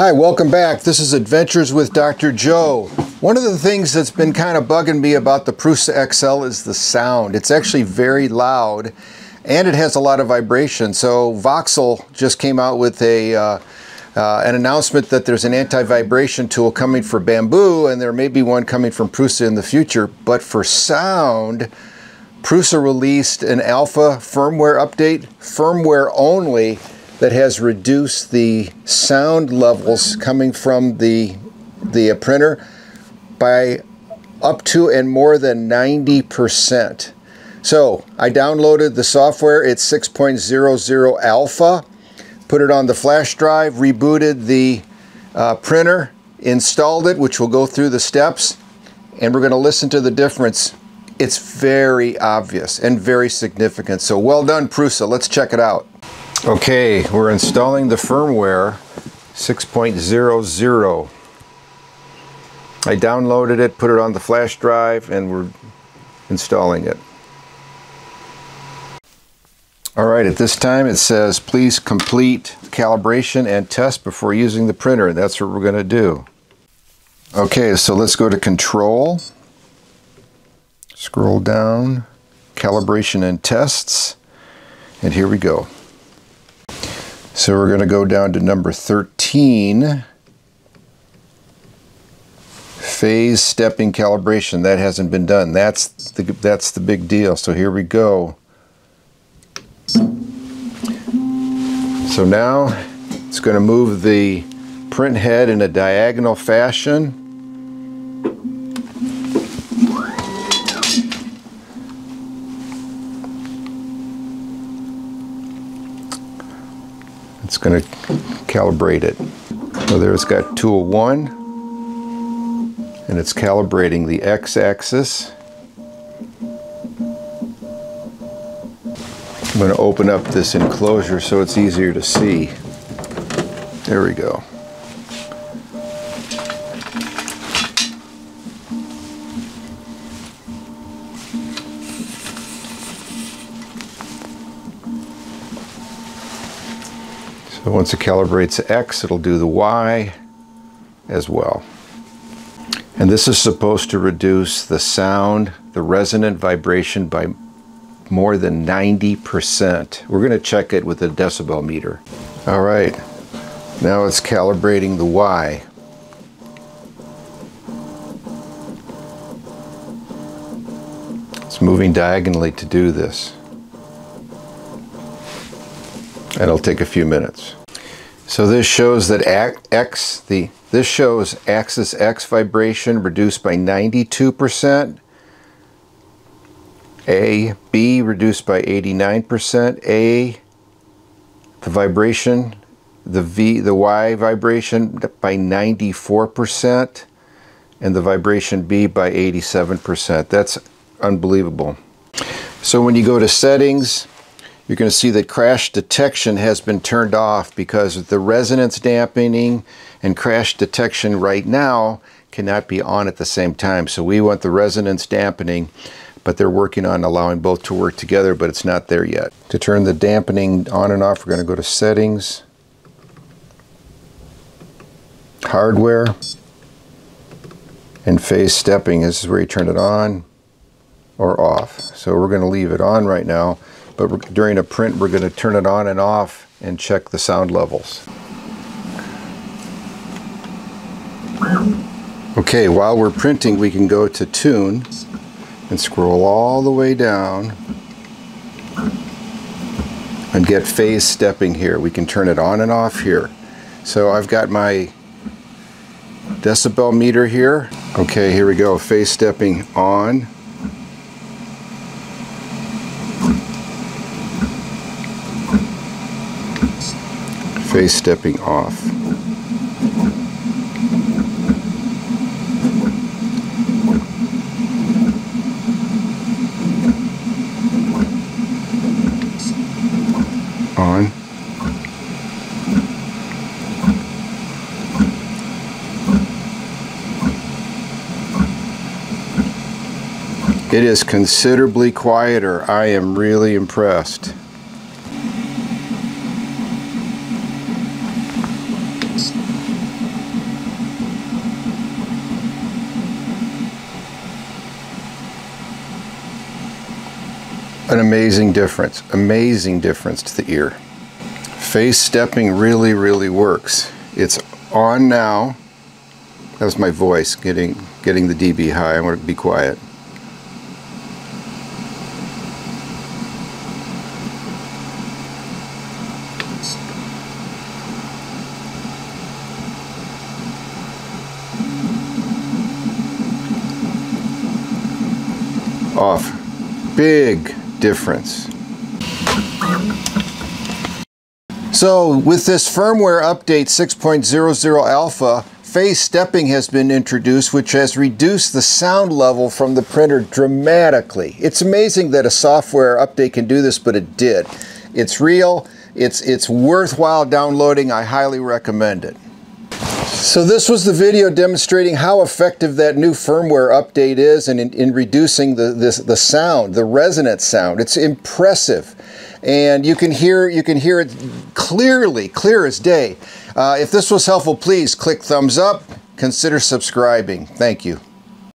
Hi, welcome back. This is Adventures with Dr. Joe. One of the things that's been kind of bugging me about the Prusa XL is the sound. It's actually very loud and it has a lot of vibration. So Voxel just came out with a uh, uh, an announcement that there's an anti-vibration tool coming for Bambu and there may be one coming from Prusa in the future. But for sound, Prusa released an alpha firmware update, firmware only, that has reduced the sound levels coming from the, the printer by up to and more than 90%. So I downloaded the software, it's 6.00 alpha, put it on the flash drive, rebooted the uh, printer, installed it, which will go through the steps, and we're going to listen to the difference. It's very obvious and very significant. So well done, Prusa. Let's check it out. Okay, we're installing the firmware 6.00. I downloaded it, put it on the flash drive, and we're installing it. All right, at this time it says please complete calibration and test before using the printer. That's what we're going to do. Okay, so let's go to control, scroll down, calibration and tests, and here we go. So we're going to go down to number 13. Phase stepping calibration. That hasn't been done. That's the, that's the big deal. So here we go. So now it's going to move the print head in a diagonal fashion. It's going to calibrate it. So there it's got tool 1 and it's calibrating the x-axis. I'm going to open up this enclosure so it's easier to see. There we go. Once it calibrates X, it'll do the Y as well. And this is supposed to reduce the sound, the resonant vibration by more than 90%. We're going to check it with a decibel meter. All right, now it's calibrating the Y. It's moving diagonally to do this and it'll take a few minutes. So this shows that X, the this shows axis X vibration reduced by 92%, A, B reduced by 89%, A, the vibration, the V, the Y vibration by 94%, and the vibration B by 87%. That's unbelievable. So when you go to settings, you're going to see that crash detection has been turned off because the resonance dampening and crash detection right now cannot be on at the same time. So we want the resonance dampening, but they're working on allowing both to work together, but it's not there yet. To turn the dampening on and off, we're going to go to settings, hardware, and phase stepping. This is where you turn it on or off. So we're going to leave it on right now but during a print we're going to turn it on and off and check the sound levels. Okay, while we're printing we can go to tune and scroll all the way down and get phase stepping here. We can turn it on and off here. So I've got my decibel meter here. Okay, here we go. Phase stepping on. Phase stepping off. On. It is considerably quieter. I am really impressed. An amazing difference, amazing difference to the ear. Phase stepping really, really works. It's on now. That was my voice getting, getting the dB high. I'm going to be quiet. off. Big difference. So with this firmware update 6.00 alpha, phase stepping has been introduced which has reduced the sound level from the printer dramatically. It's amazing that a software update can do this, but it did. It's real, it's, it's worthwhile downloading, I highly recommend it. So this was the video demonstrating how effective that new firmware update is in, in, in reducing the, this, the sound, the resonant sound. It's impressive. And you can hear you can hear it clearly, clear as day. Uh, if this was helpful, please click thumbs up, consider subscribing. Thank you.